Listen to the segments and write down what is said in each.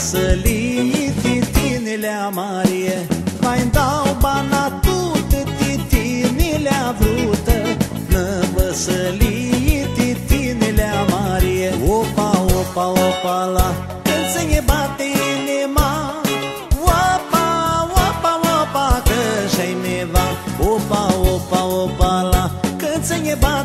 sălii titinile Marie Mai dau bana tută titinile vrută Năvăsălii titinile Marie Opa, opa, opa la Când se bate inima. Opa, opa, opa că și-ai Opa, opa, opa la Când se bate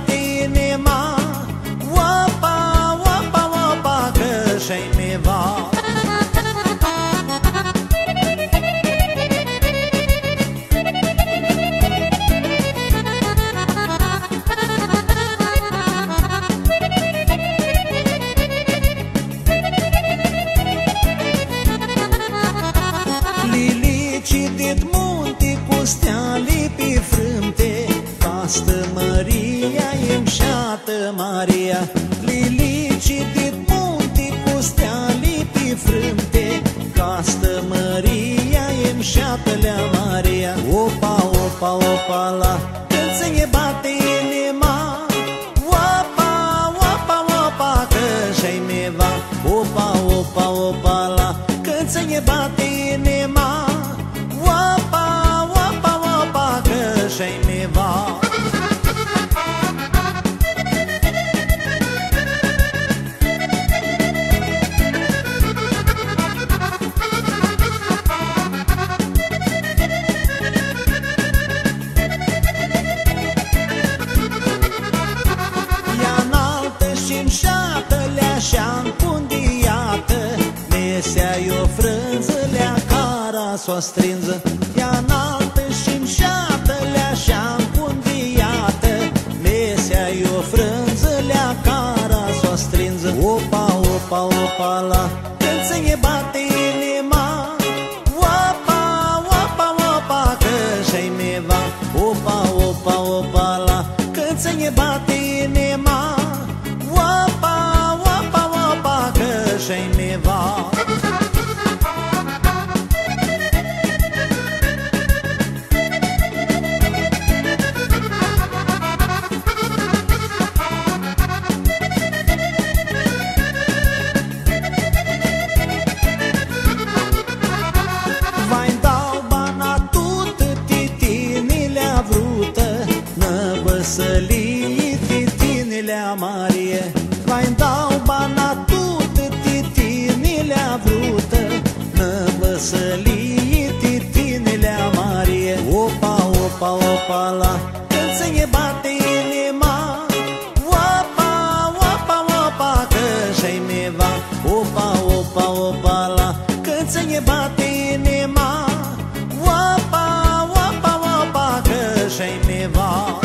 munte cu stea lipi frânte. Castă Maria îmșată Maria Lilicii dit munte cu stea lipi frânte. Castă Maria îmșată lea Maria Opa, opa, opa la s-o strinză Ea înaltă și-n șată lea și-a încundiată Mesea-i o frânză lea cara s-o strinză Opa, opa, opa la Când se ne bate inima. Opa, opa, opa Că și-ai mi va Opa, opa, opa la Când se ne bate inima sălit titinile Marie Mai dau bana tută titinile vrută Mă vă sălit titinile Marie Opa, opa, opa la Când se bate inima Opa, opa, opa că și-ai meva Opa, opa, opa la Când se bate inima Opa, opa, opa că și-ai meva